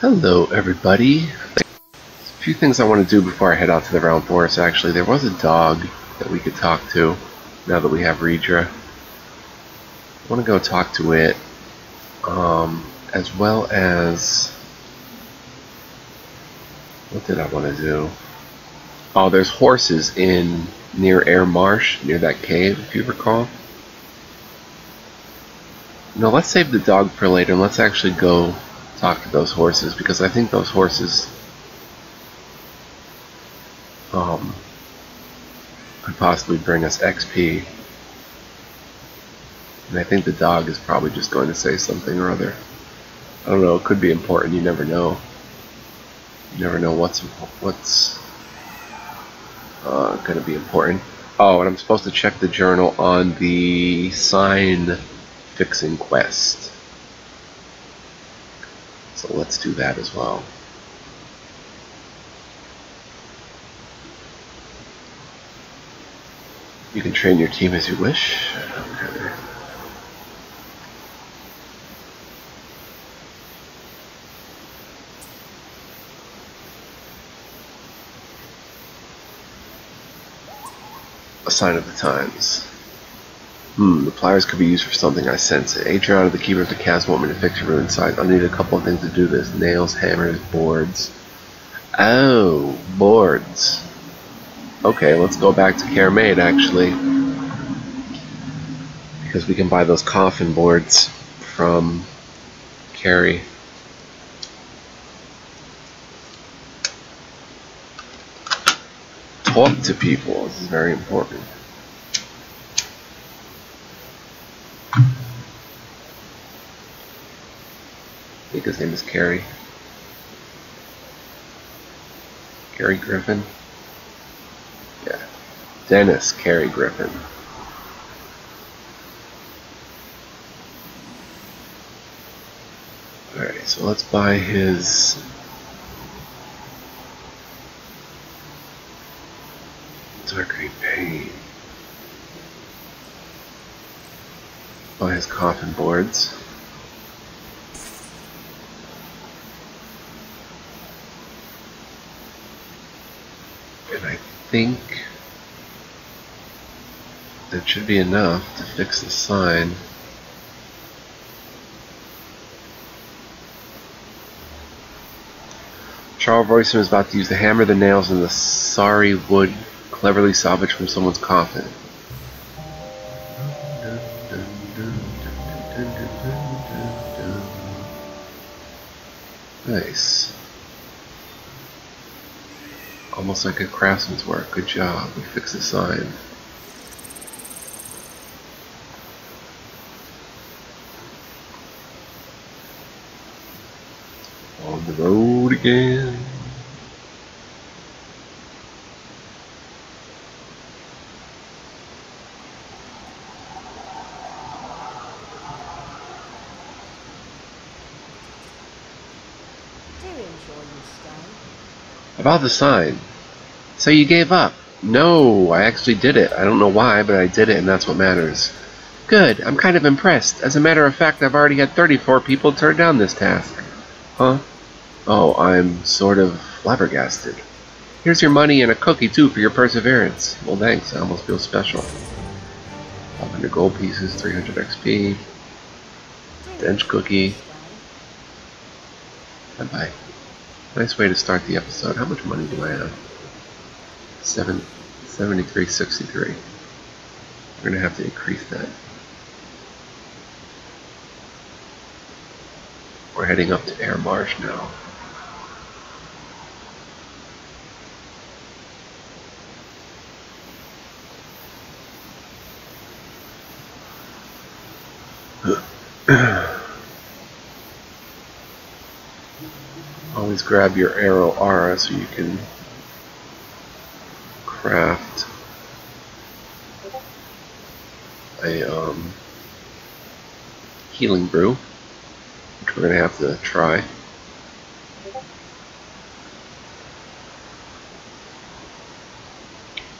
Hello, everybody. a few things I want to do before I head out to the Realm Forest, actually. There was a dog that we could talk to, now that we have Redra. I want to go talk to it, um, as well as... What did I want to do? Oh, there's horses in near Air Marsh, near that cave, if you recall. No, let's save the dog for later, and let's actually go talk to those horses because I think those horses um, could possibly bring us XP. And I think the dog is probably just going to say something or other. I don't know, it could be important, you never know. You never know what's what's uh, going to be important. Oh, and I'm supposed to check the journal on the sign fixing quest. So let's do that as well. You can train your team as you wish. Okay. A sign of the times. Hmm, the pliers could be used for something, I sense it. Adriana, the keeper of the castle, want me to fix your ruined side. I'll need a couple of things to do this. Nails, hammers, boards. Oh, boards. Okay, let's go back to Caer Maid, actually. Because we can buy those coffin boards from Carrie. Talk to people. This is very important. His name is Carrie. Carrie Griffin? Yeah. Dennis Carrie Griffin. Alright, so let's buy his Dark Green Paint. Buy his coffin boards. And I think that should be enough to fix the sign. Charles Royston is about to use the hammer, the nails, and the sorry wood cleverly salvaged from someone's coffin. Nice. Almost like a craftsman's work. Good job. We fixed the sign. On the road again. About the sign. So you gave up? No, I actually did it. I don't know why, but I did it, and that's what matters. Good, I'm kind of impressed. As a matter of fact, I've already had 34 people turn down this task. Huh? Oh, I'm sort of flabbergasted. Here's your money and a cookie, too, for your perseverance. Well, thanks. I almost feel special. 500 gold pieces, 300 XP. Dench cookie. Bye-bye. Nice way to start the episode. How much money do I have? Seven, 73.63. We're going to have to increase that. We're heading up to Air Marsh now. Always grab your arrow aura so you can craft a um, healing brew, which we're going to have to try.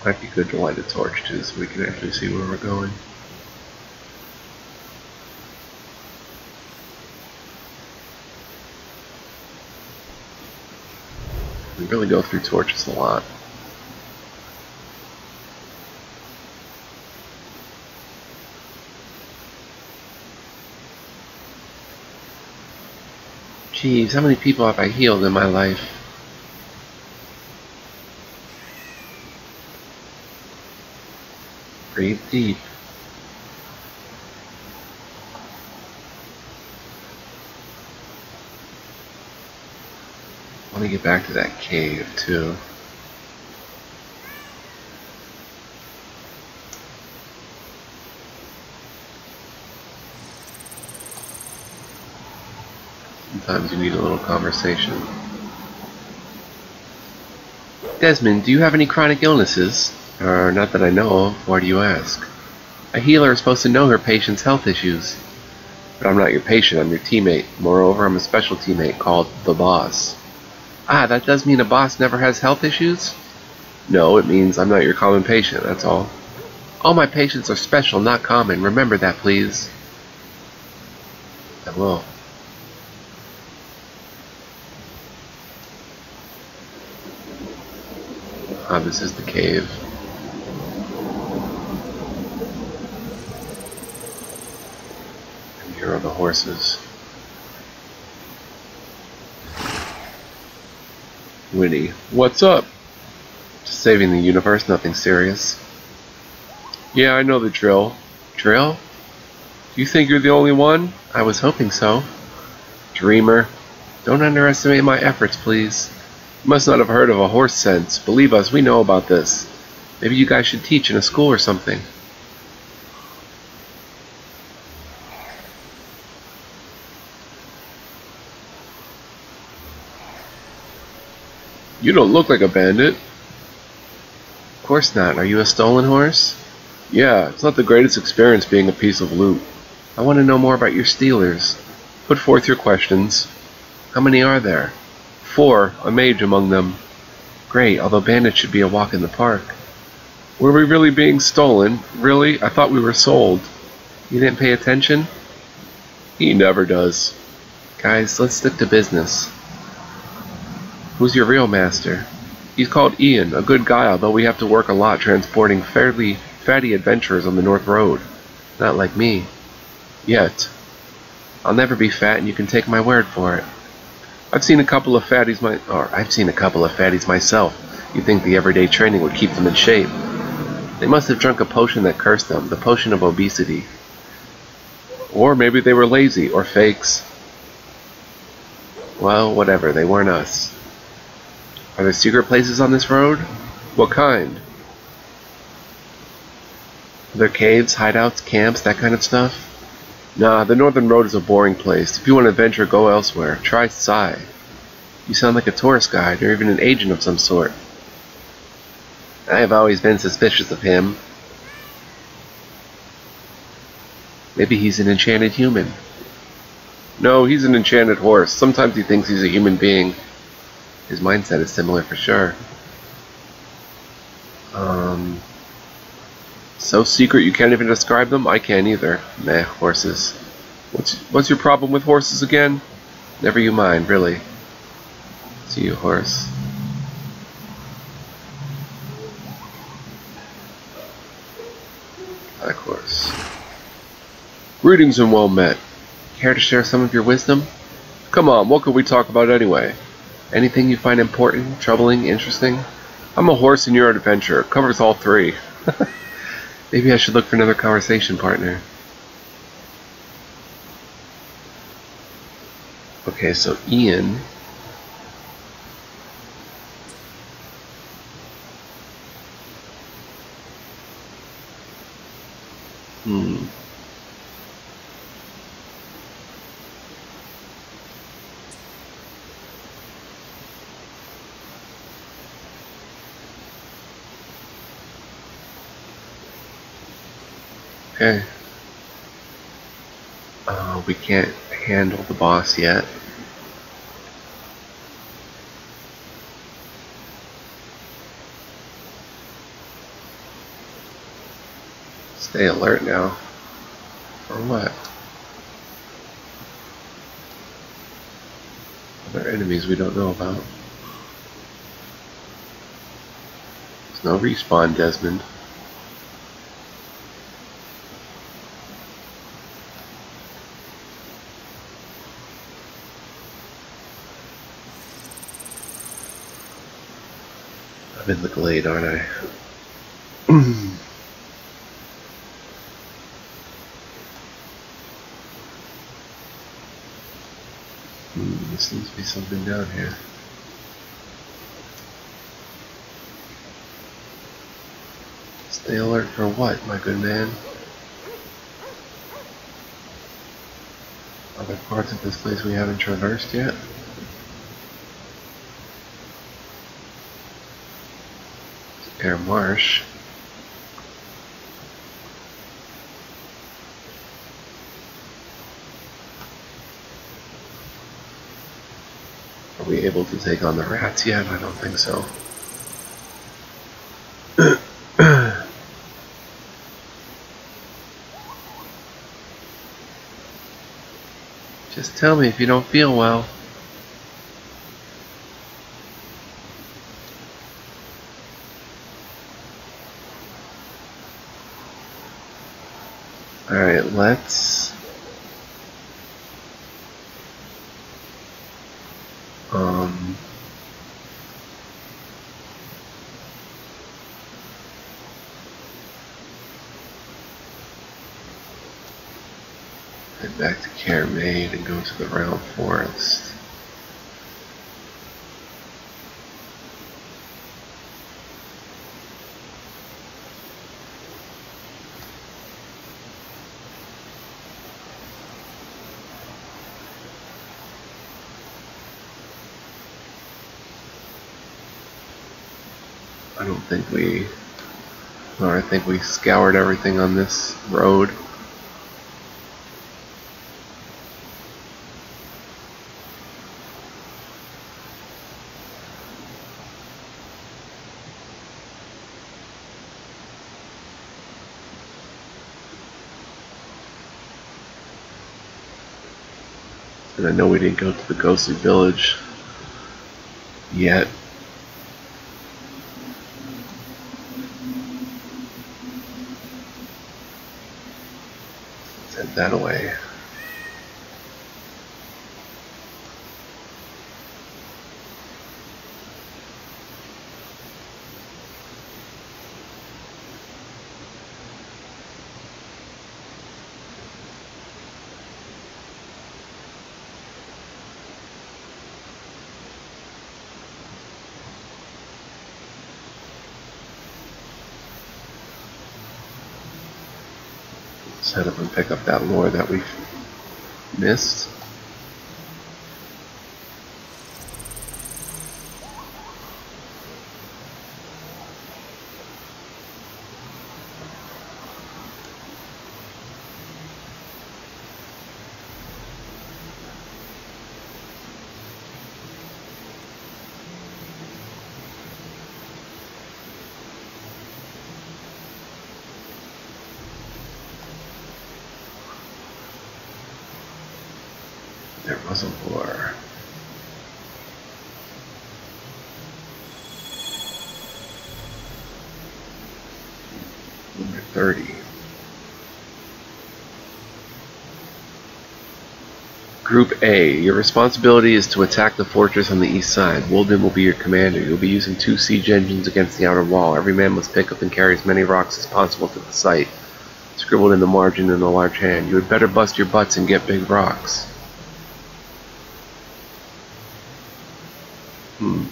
Might be good to light a torch too so we can actually see where we're going. We really go through torches a lot. Jeez, how many people have I healed in my life? Breathe deep. I want to get back to that cave too. Sometimes you need a little conversation. Desmond, do you have any chronic illnesses? Or not that I know of, why do you ask? A healer is supposed to know her patient's health issues. But I'm not your patient, I'm your teammate. Moreover, I'm a special teammate called the boss. Ah, that does mean a boss never has health issues? No, it means I'm not your common patient, that's all. All my patients are special, not common. Remember that, please. I will. This is the cave. And here are the horses. Winnie, what's up? Just saving the universe, nothing serious. Yeah, I know the drill. Drill? You think you're the only one? I was hoping so. Dreamer. Don't underestimate my efforts, please. Must not have heard of a horse sense. Believe us, we know about this. Maybe you guys should teach in a school or something. You don't look like a bandit. Of course not. Are you a stolen horse? Yeah, it's not the greatest experience being a piece of loot. I want to know more about your stealers. Put forth your questions. How many are there? Four, a mage among them. Great, although bandits should be a walk in the park. Were we really being stolen? Really? I thought we were sold. You didn't pay attention? He never does. Guys, let's stick to business. Who's your real master? He's called Ian, a good guy, although we have to work a lot transporting fairly fatty adventurers on the North Road. Not like me. Yet. I'll never be fat, and you can take my word for it. I've seen a couple of fatties my or I've seen a couple of fatties myself. You'd think the everyday training would keep them in shape. They must have drunk a potion that cursed them, the potion of obesity. Or maybe they were lazy, or fakes. Well, whatever, they weren't us. Are there secret places on this road? What kind? Are there caves, hideouts, camps, that kind of stuff? Nah, the Northern Road is a boring place. If you want to adventure, go elsewhere. Try Sai. You sound like a tourist guide, or even an agent of some sort. I have always been suspicious of him. Maybe he's an enchanted human. No, he's an enchanted horse. Sometimes he thinks he's a human being. His mindset is similar for sure. Um, so secret you can't even describe them? I can't either. Meh, horses. What's what's your problem with horses again? Never you mind, really. See you, horse. Black horse. Greetings and well met. Care to share some of your wisdom? Come on, what could we talk about anyway? Anything you find important, troubling, interesting? I'm a horse in your adventure. Covers all three. Maybe I should look for another conversation partner. Okay, so Ian. Hmm. Okay. Uh, we can't handle the boss yet. Stay alert now. Or what? Are there enemies we don't know about? There's no respawn, Desmond. In the glade, aren't I? hmm, there seems to be something down here. Stay alert for what, my good man? Are there parts of this place we haven't traversed yet? Marsh. Are we able to take on the rats yet? I don't think so. Just tell me if you don't feel well. Let's... Um... Head back to Caer Maid and go to the Realm Forest. I don't think we, or I think we scoured everything on this road. And I know we didn't go to the ghostly village yet. That away. Let's head up and pick up that lore that we missed. There was a war. Number 30. Group A, your responsibility is to attack the fortress on the east side. Woolden will be your commander. You'll be using two siege engines against the outer wall. Every man must pick up and carry as many rocks as possible to the site. Scribbled in the margin in a large hand. You had better bust your butts and get big rocks. Hmm.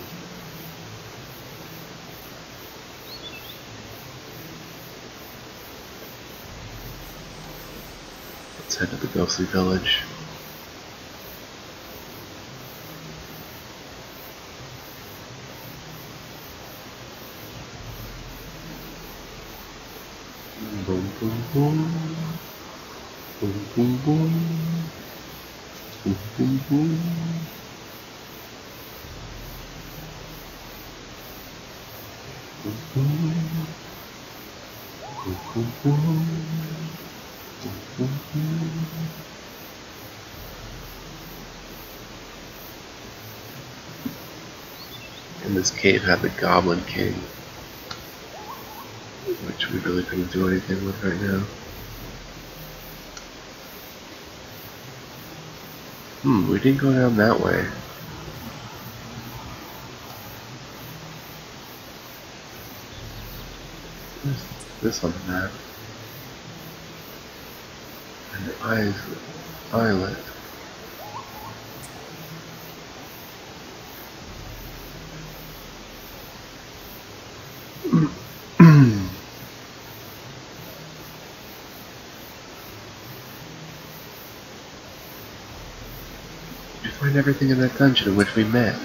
Let's head to the ghostly village. Cave had the Goblin King. which we really couldn't do anything with right now. Hmm, we didn't go down that way. What's this on the map? And the find everything in that dungeon in which we met.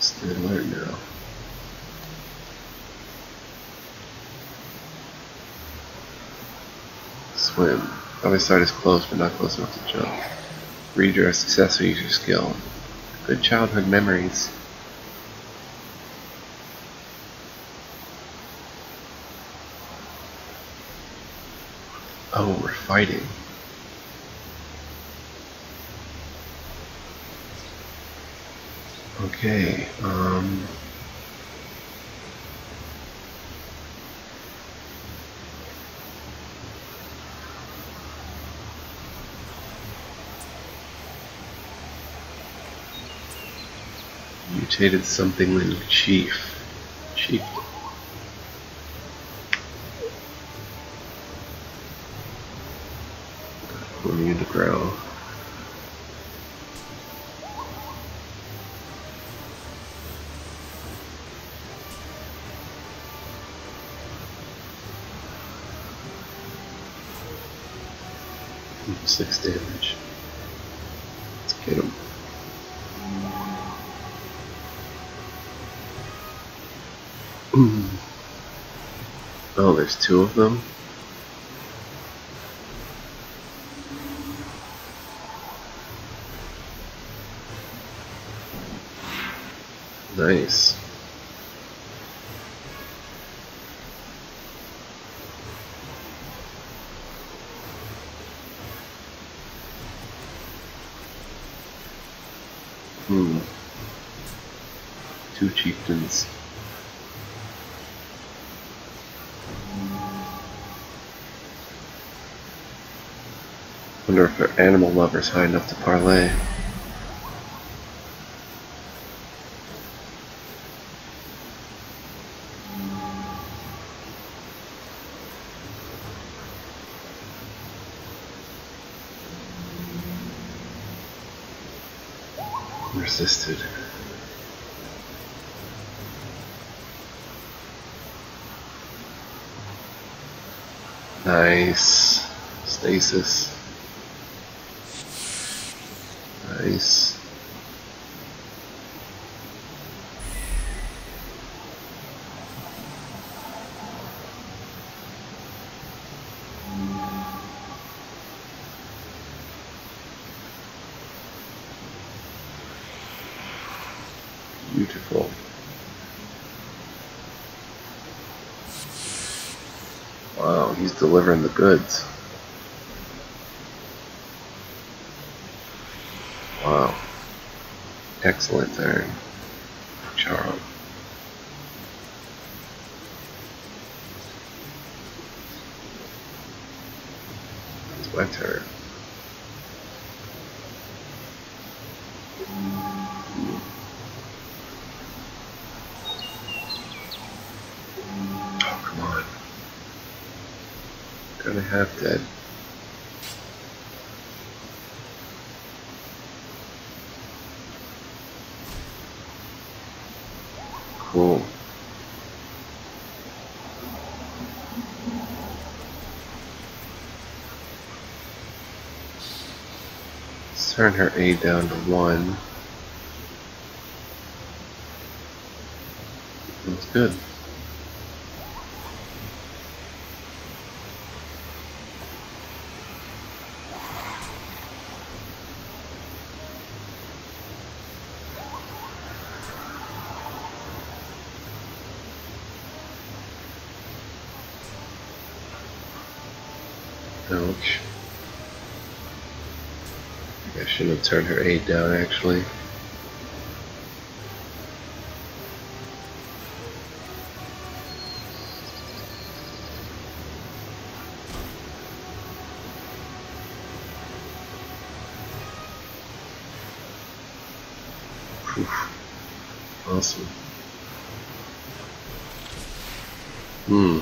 Stay alert now. Swim. Side is close, but not close enough to jump. Read your use your skill. Good childhood memories. Oh, we're fighting. Okay, um... Mutated something in Chief. Chief. There's two of them? Nice. Hmm. Two chieftains. Wonder if they're animal lovers high enough to parlay. Resisted. Nice. Stasis. Nice. Beautiful. Wow, he's delivering the goods. Wow. Excellent turn. Charo. It's my turn. Have dead. Cool. Let's turn her A down to one. That's good. I shouldn't have turned her aid down actually. Awesome. Hmm.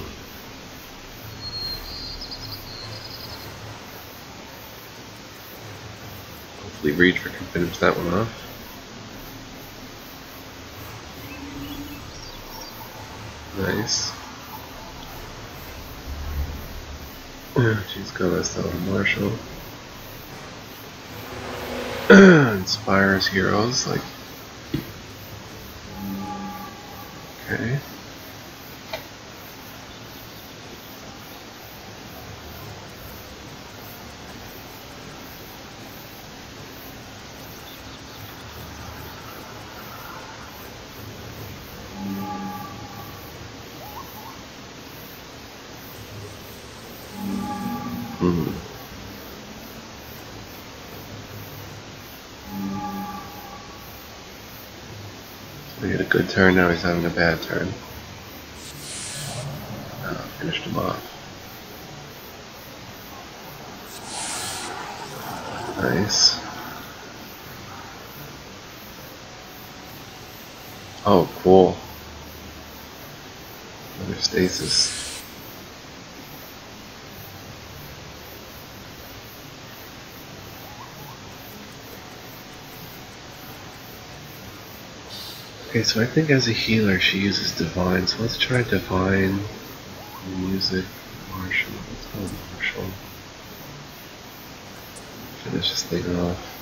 Hopefully Reacher can finish that one off. Nice. She's got us out of Marshall. Inspires heroes like Hmm. We had a good turn, now he's having a bad turn. Uh, finished him off. Nice. Oh, cool. Another stasis. Okay, so I think as a healer she uses Divine, so let's try Divine Music Martial, Let's go Marshall. Finish this thing off.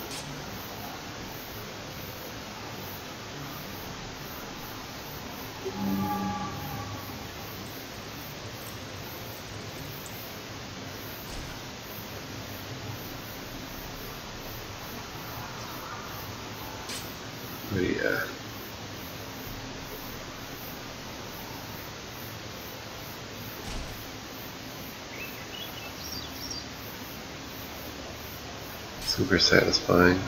Oh yeah. Super satisfying.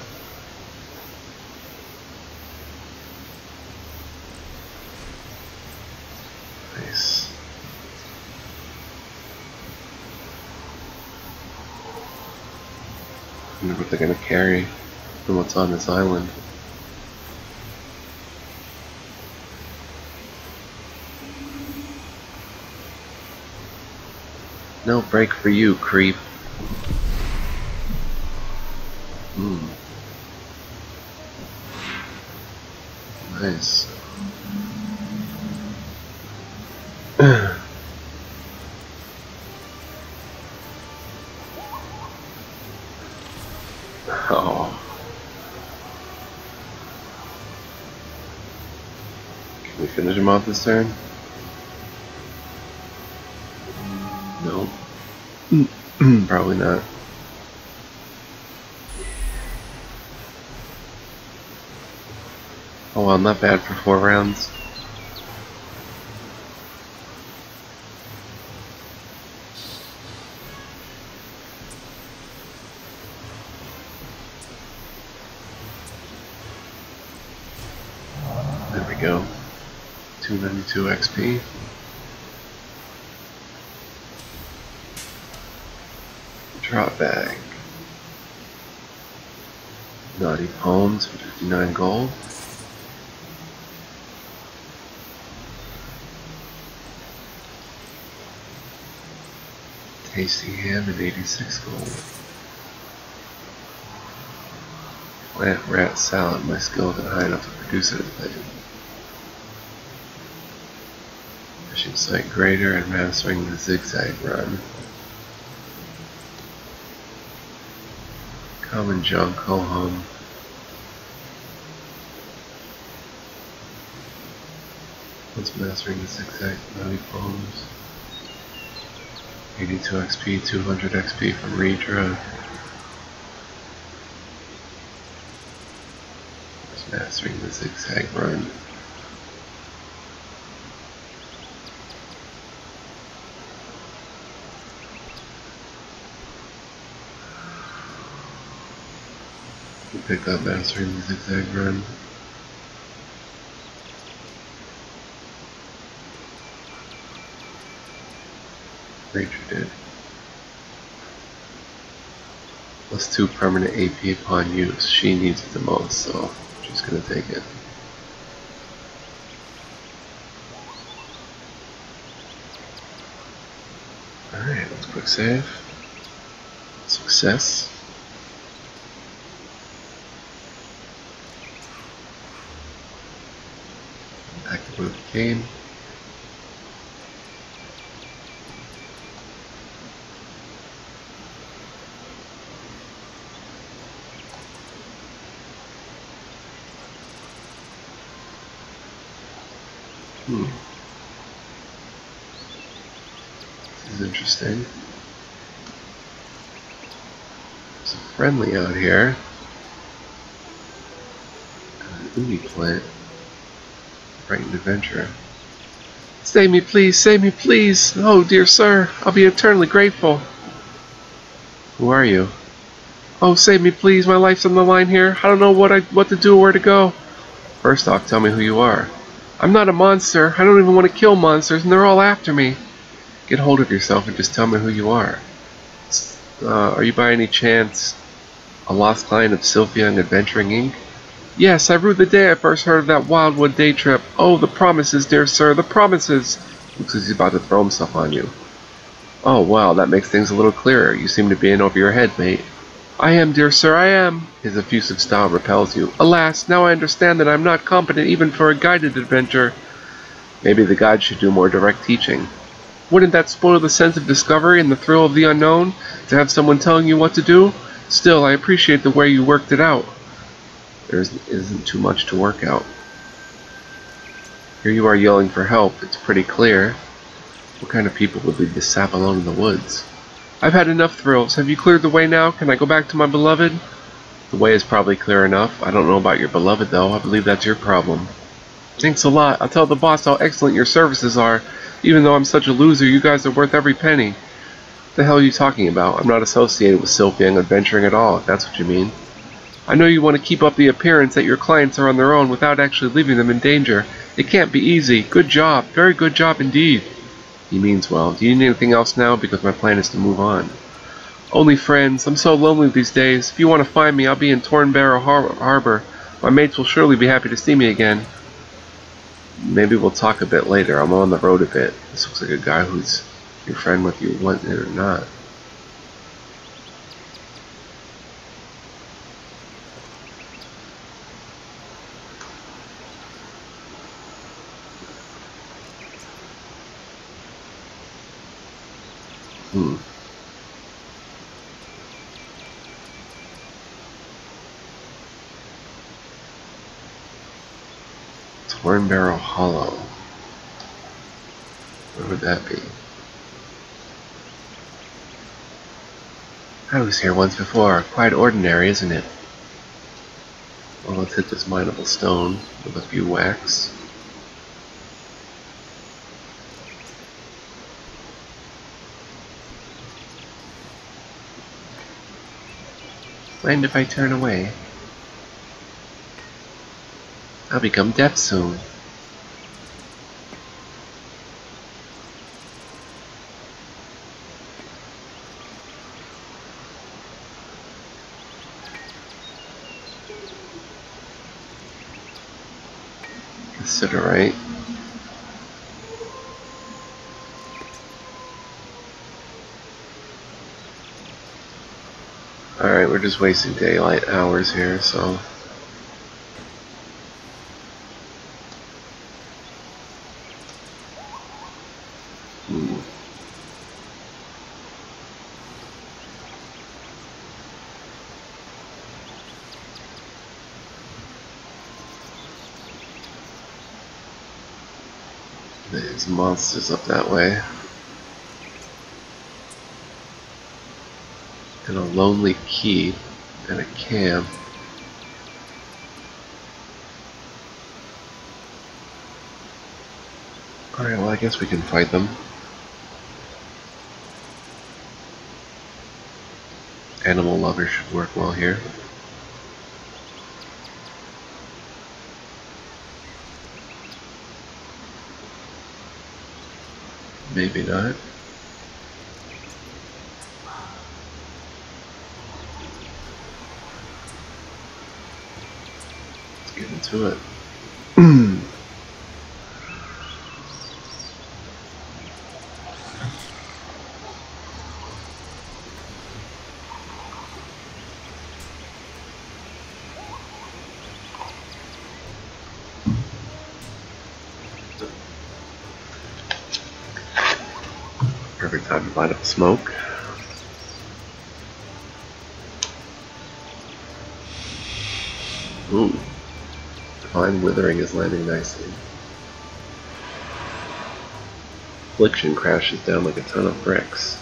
Nice. I wonder what they're gonna carry from what's on this island. No break for you, creep. This turn? No. Probably not. Oh well, not bad for four rounds. There we go. 292 XP. Drop bag. Naughty Poems for 59 gold. Tasty ham and 86 gold. Plant rat salad, my skill isn't high enough to produce anything. Site greater and mastering the zigzag run. Common junk, ho hum. What's mastering the zigzag poems? 82 XP, 200 XP from Redra. What's mastering the zigzag run? Pick up mastering the zigzag run. Ranger did. Plus two permanent AP upon use. She needs it the most, so she's gonna take it. Alright, let's quick save. Success. Activate the game. Hmm. This is interesting. It's friendly out here. An uni plant. Frightened adventure. Save me, please! Save me, please! Oh, dear sir, I'll be eternally grateful. Who are you? Oh, save me, please! My life's on the line here. I don't know what I what to do or where to go. First off, tell me who you are. I'm not a monster. I don't even want to kill monsters, and they're all after me. Get hold of yourself and just tell me who you are. Uh, are you by any chance a lost client of Sylphia and Adventuring Inc.? Yes, I rue the day I first heard of that Wildwood day trip. Oh, the promises, dear sir, the promises! Looks as he's about to throw himself on you. Oh, well, that makes things a little clearer. You seem to be in over your head, mate. I am, dear sir, I am. His effusive style repels you. Alas, now I understand that I am not competent even for a guided adventure. Maybe the guide should do more direct teaching. Wouldn't that spoil the sense of discovery and the thrill of the unknown, to have someone telling you what to do? Still, I appreciate the way you worked it out. There isn't too much to work out. Here you are yelling for help. It's pretty clear. What kind of people would leave this sap alone in the woods? I've had enough thrills. Have you cleared the way now? Can I go back to my beloved? The way is probably clear enough. I don't know about your beloved, though. I believe that's your problem. Thanks a lot. I'll tell the boss how excellent your services are. Even though I'm such a loser, you guys are worth every penny. What the hell are you talking about? I'm not associated with Sylphia adventuring at all, if that's what you mean. I know you want to keep up the appearance that your clients are on their own without actually leaving them in danger. It can't be easy. Good job. Very good job indeed. He means well. Do you need anything else now? Because my plan is to move on. Only friends. I'm so lonely these days. If you want to find me, I'll be in Tornbarrow Har Harbor. My mates will surely be happy to see me again. Maybe we'll talk a bit later. I'm on the road a bit. This looks like a guy who's your friend whether you want it or not. Hmm. Barrow Hollow. Where would that be? I was here once before. Quite ordinary, isn't it? Well, let's hit this mineable stone with a few whacks. Mind if I turn away? I'll become deaf soon. Consider right. Alright, we're just wasting daylight hours here, so... Hmm. There's monsters up that way. and a lonely key and a cam. Alright, well I guess we can fight them. Animal lover should work well here. Maybe not. Into it. Perfect time to light up smoke. Ooh. Divine Withering is landing nicely. Affliction crashes down like a ton of bricks.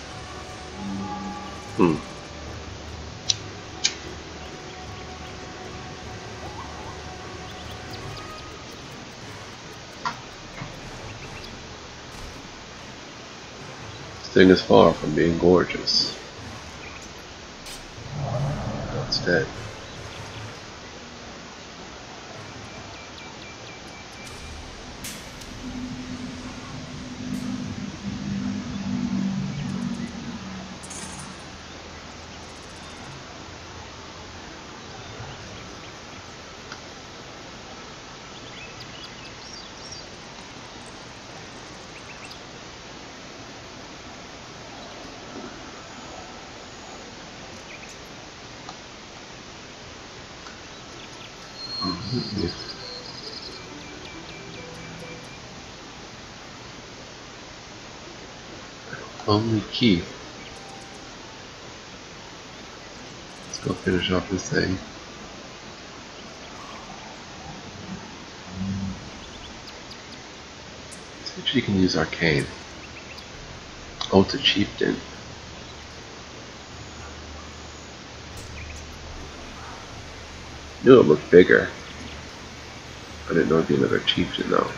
Hmm. This thing is far from being gorgeous. It's dead. Only key. Let's go finish off this thing. See if she can use arcane. Oh, it's a chieftain. Knew it looked bigger. I didn't know it'd be another chieftain though.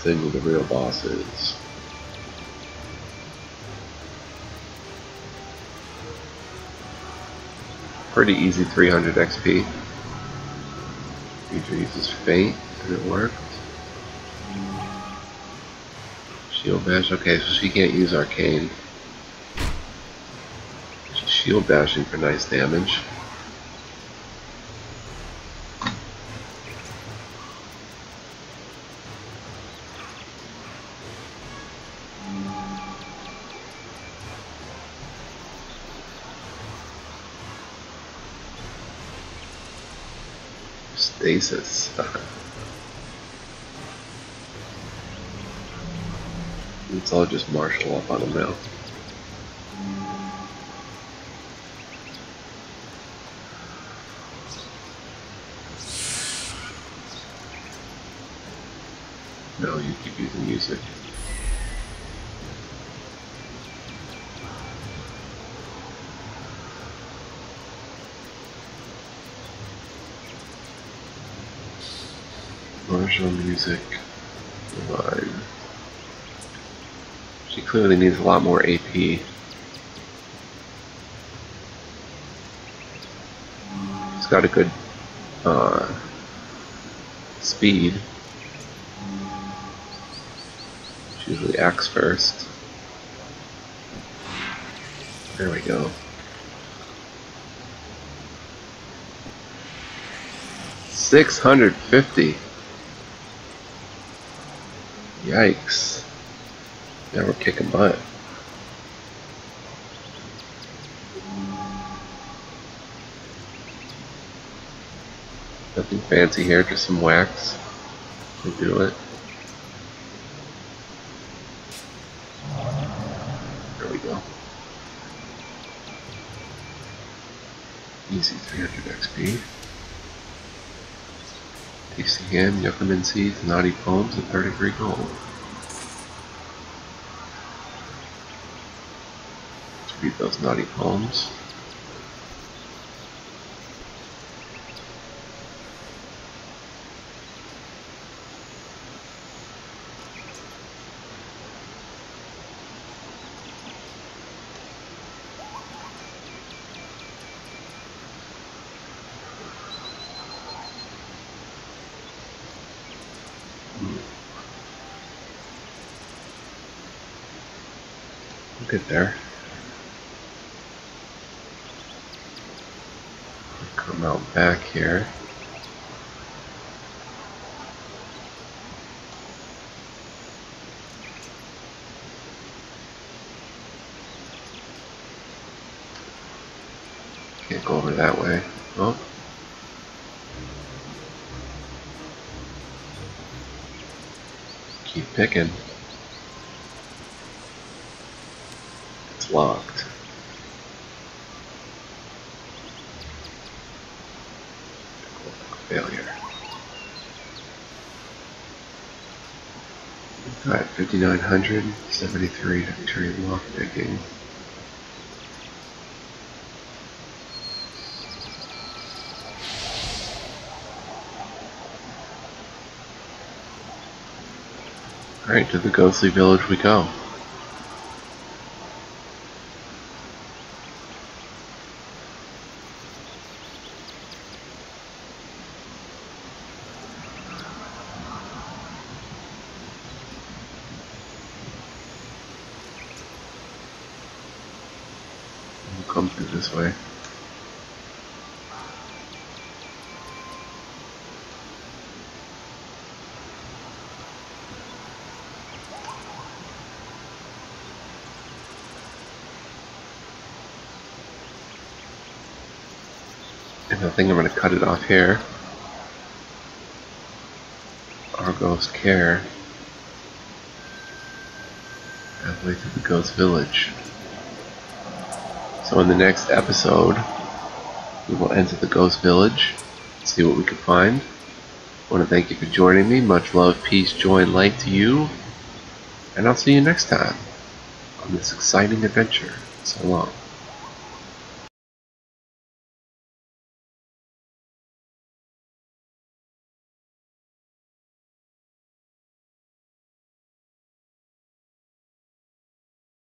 Thing who the real boss is. Pretty easy 300 XP. Creature uses Feint, and it worked. Shield Bash, okay, so she can't use Arcane. She's shield bashing for nice damage. Let's all just marshal up on him now. No, you keep using music. Music. Divine. She clearly needs a lot more AP. She's got a good uh, speed. She usually acts first. There we go. Six hundred fifty. Yikes. Now we're kicking butt. Nothing fancy here, just some whacks to do it. There we go. Easy 300 XP. Tasty Ham, Yuccaman Seeds, Naughty Poems, and 33 gold. Read those naughty poems. Get there. Come out back here. Can't go over that way. Oh. Picking. locked. Failure. Alright, 5973 to turn lock picking. Alright, to the ghostly village we go. come through this way. I think I'm going to cut it off here. Argos Care. Halfway through the Ghost Village. So in the next episode, we will enter the Ghost Village, see what we can find. I want to thank you for joining me. Much love, peace, joy, and light to you. And I'll see you next time on this exciting adventure. So long.